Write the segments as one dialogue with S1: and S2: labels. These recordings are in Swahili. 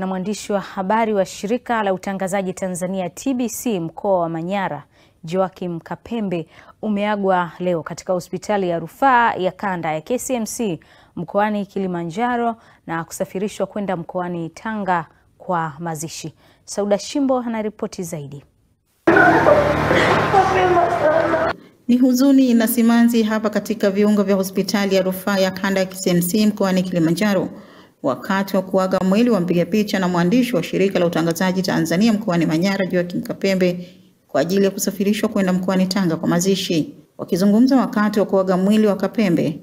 S1: Na mwandishi wa habari wa shirika la utangazaji Tanzania TBC mkoa wa Manyara Joakim Kapembe umeagwa leo katika hospitali ya rufaa ya kanda ya KCMC mkoani Kilimanjaro na kusafirishwa kwenda mkoani Tanga kwa mazishi. Sauda Shimbo anaripoti zaidi.
S2: Ni huzuni na simanzi hapa katika viunga vya hospitali ya rufaa ya kanda ya KCMC mkoani Kilimanjaro wakati wa kuaga mwili wa mpiga picha na mwandishi wa shirika la utangazaji Tanzania mkoani Manyara Joakim Kapembe kwa ajili ya kusafirishwa kwenda mkoani Tanga kwa mazishi. Wakizungumza wakati wa kuaga mwili wa Kapembe,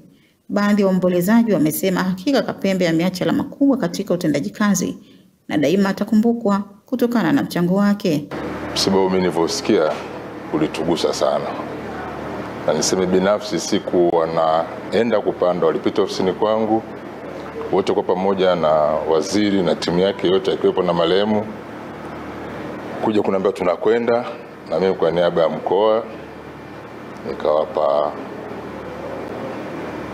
S2: baadhi ya waombolezaji wamesema hakika Kapembe ameacha alama kubwa katika utendaji kazi na daima atakumbukwa kutokana na mchango wake.
S3: Msiba mimi nilivyosikia ulitugusa sana, na niseme binafsi, siku wanaenda kupanda, walipita ofisini kwangu wote kwa pamoja na waziri na timu yake yote akiwepo na marehemu kuja kuniambia tunakwenda, na mimi kwa niaba ya mkoa nikawapa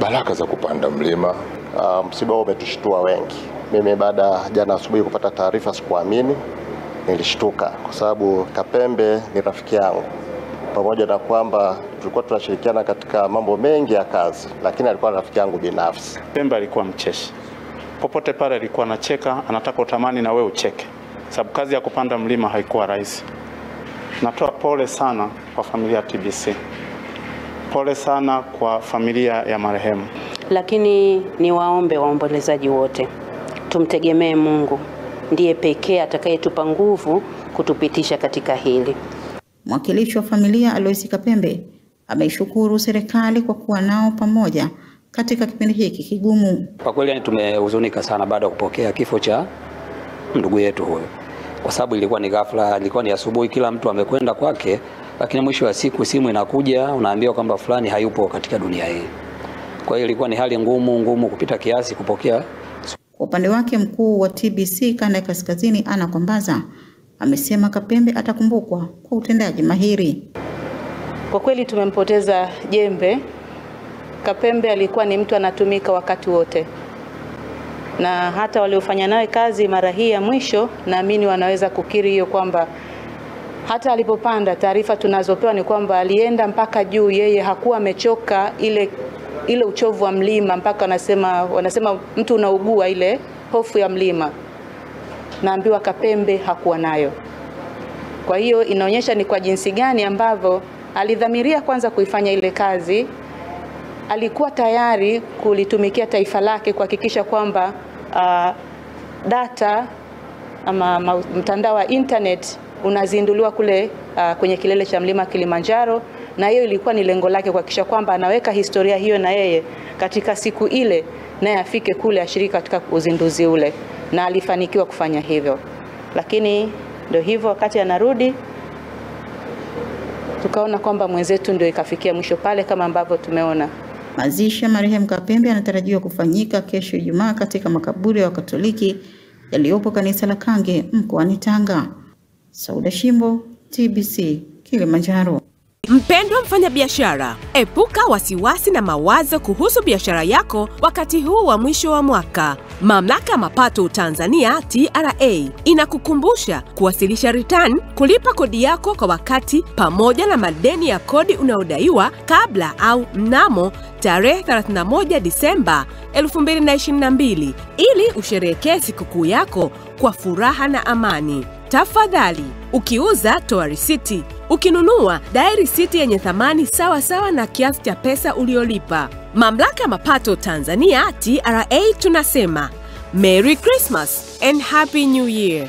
S3: baraka za kupanda mlima.
S4: Uh, msiba umetushtua wengi. Mimi baada jana asubuhi kupata taarifa sikuamini, nilishtuka kwa sababu Kapembe ni rafiki yangu, pamoja na kwamba tulikuwa tunashirikiana katika mambo mengi ya kazi, lakini alikuwa rafiki yangu binafsi.
S5: Pemba alikuwa mcheshi, popote pale alikuwa anacheka, anataka utamani na we ucheke, sababu kazi ya kupanda mlima haikuwa rahisi. Natoa pole sana kwa familia ya TBC, pole sana kwa familia ya marehemu.
S6: Lakini ni waombe waombolezaji wote, tumtegemee Mungu, ndiye pekee atakayetupa nguvu kutupitisha katika hili.
S2: Mwakilishi wa familia Aloisi Kapembe ameishukuru serikali kwa kuwa nao pamoja katika kipindi hiki kigumu.
S7: Kwa kweli yani, tumehuzunika sana baada ya kupokea kifo cha ndugu yetu huyo, kwa sababu ilikuwa ni ghafla, ilikuwa ni asubuhi, kila mtu amekwenda kwake, lakini mwisho wa siku simu inakuja, unaambiwa kwamba fulani hayupo katika dunia hii. Kwa hiyo ilikuwa ni hali ngumu ngumu kupita kiasi kupokea.
S2: Kwa upande wake, mkuu wa TBC kanda ya kaskazini Ana Kwambaza amesema Kapembe atakumbukwa kwa utendaji mahiri.
S8: Kwa kweli tumempoteza jembe. Kapembe alikuwa ni mtu anatumika wakati wote, na hata waliofanya naye kazi mara hii ya mwisho, naamini wanaweza kukiri hiyo kwamba hata alipopanda, taarifa tunazopewa ni kwamba alienda mpaka juu, yeye hakuwa amechoka ile ile uchovu wa mlima, mpaka wanasema wanasema mtu unaugua ile hofu ya mlima. Naambiwa Kapembe hakuwa nayo. Kwa hiyo inaonyesha ni kwa jinsi gani ambavyo alidhamiria kwanza kuifanya ile kazi, alikuwa tayari kulitumikia taifa lake kuhakikisha kwamba uh, data ama mtandao wa internet unazinduliwa kule uh, kwenye kilele cha mlima Kilimanjaro, na hiyo ilikuwa ni lengo lake kuhakikisha kwamba anaweka historia hiyo na yeye katika siku ile, naye afike kule ashiriki katika uzinduzi ule, na alifanikiwa kufanya hivyo. Lakini ndio hivyo, wakati anarudi tukaona kwamba mwenzetu ndio ikafikia mwisho pale, kama ambavyo tumeona.
S2: Mazishi ya marehemu Kapembe yanatarajiwa kufanyika kesho Ijumaa katika makaburi ya Wakatoliki yaliyopo kanisa la Kange mkoani Tanga. Sauda Shimbo, TBC, Kilimanjaro.
S9: Mpendwa mfanyabiashara, epuka wasiwasi na mawazo kuhusu biashara yako wakati huu wa mwisho wa mwaka. Mamlaka ya Mapato Tanzania TRA inakukumbusha kuwasilisha return, kulipa kodi yako kwa wakati pamoja na madeni ya kodi unayodaiwa kabla au mnamo tarehe 31 Disemba 2022 ili usherehekee sikukuu yako kwa furaha na amani. Tafadhali, ukiuza toa risiti. Ukinunua dai risiti yenye thamani sawa sawa na kiasi cha pesa uliolipa. Mamlaka ya Mapato Tanzania TRA tunasema Merry Christmas and Happy New Year.